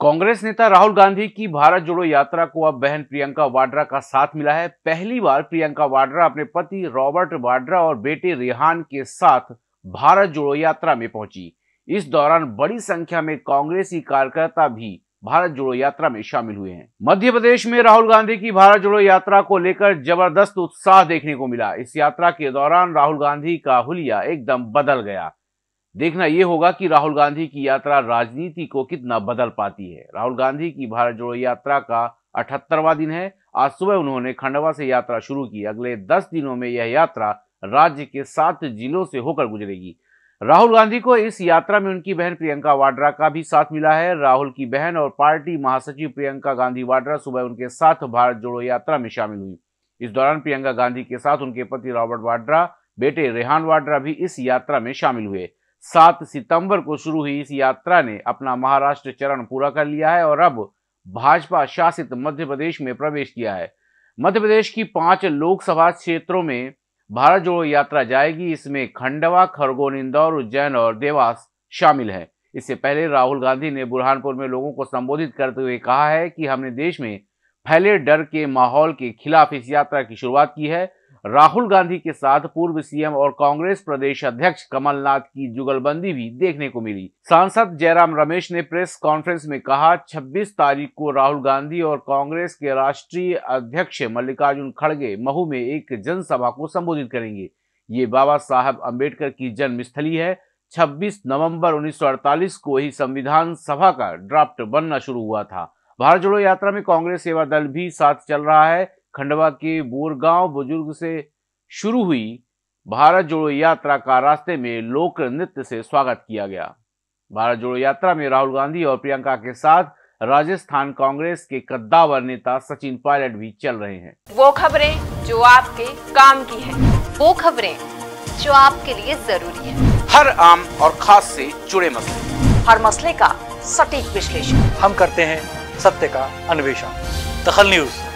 कांग्रेस नेता राहुल गांधी की भारत जोड़ो यात्रा को अब बहन प्रियंका वाड्रा का साथ मिला है। पहली बार प्रियंका वाड्रा अपने पति रॉबर्ट वाड्रा और बेटे रिहान के साथ भारत जोड़ो यात्रा में पहुँची। इस दौरान बड़ी संख्या में कांग्रेसी कार्यकर्ता भी भारत जोड़ो यात्रा में शामिल हुए हैं। मध्य प्रदेश में राहुल गांधी की भारत जोड़ो यात्रा को लेकर ज़बरदस्त उत्साह देखने को मिला। इस यात्रा के दौरान राहुल गांधी का हुलिया एकदम बदल गया। देखना यह होगा कि राहुल गांधी की यात्रा राजनीति को कितना बदल पाती है। राहुल गांधी की भारत जोड़ो यात्रा का अठहत्तरवा दिन है। आज सुबह उन्होंने खंडवा से यात्रा शुरू की। अगले दस दिनों में यह यात्रा राज्य के सात जिलों से होकर गुजरेगी। राहुल गांधी को इस यात्रा में उनकी बहन प्रियंका वाड्रा का भी साथ मिला है। राहुल की बहन और पार्टी महासचिव प्रियंका गांधी वाड्रा सुबह उनके साथ भारत जोड़ो यात्रा में शामिल हुई। इस दौरान प्रियंका गांधी के साथ उनके पति रॉबर्ट वाड्रा, बेटे रेहान वाड्रा भी इस यात्रा में शामिल हुए। सात सितंबर को शुरू हुई इस यात्रा ने अपना महाराष्ट्र चरण पूरा कर लिया है और अब भाजपा शासित मध्य प्रदेश में प्रवेश किया है। मध्य प्रदेश की पाँच लोकसभा क्षेत्रों में भारत जोड़ो यात्रा जाएगी। इसमें खंडवा, खरगोन, इंदौर, उज्जैन और देवास शामिल है। इससे पहले राहुल गांधी ने बुरहानपुर में लोगों को संबोधित करते हुए कहा है कि हमने देश में फैले डर के माहौल के खिलाफ इस यात्रा की शुरुआत की है। राहुल गांधी के साथ पूर्व सीएम और कांग्रेस प्रदेश अध्यक्ष कमलनाथ की जुगलबंदी भी देखने को मिली। सांसद जयराम रमेश ने प्रेस कॉन्फ्रेंस में कहा 26 तारीख को राहुल गांधी और कांग्रेस के राष्ट्रीय अध्यक्ष मल्लिकार्जुन खड़गे महू में एक जनसभा को संबोधित करेंगे। ये बाबा साहब अंबेडकर की जन्मस्थली है। 26 नवंबर 1948 को ही संविधान सभा का ड्राफ्ट बनना शुरू हुआ था। भारत जोड़ो यात्रा में कांग्रेस सेवा दल भी साथ चल रहा है। खंडवा के बोरगांव बुज़ुर्ग से शुरू हुई भारत जोड़ो यात्रा का रास्ते में लोक नृत्य से स्वागत किया गया। भारत जोड़ो यात्रा में राहुल गांधी और प्रियंका के साथ राजस्थान कांग्रेस के कद्दावर नेता सचिन पायलट भी चल रहे हैं। वो खबरें जो आपके काम की है। वो खबरें जो आपके लिए ज़रूरी है। हर आम और खास से जुड़े मसले। हर मसले का सटीक विश्लेषण। हम करते हैं सत्य का अन्वेषण। दखल न्यूज़।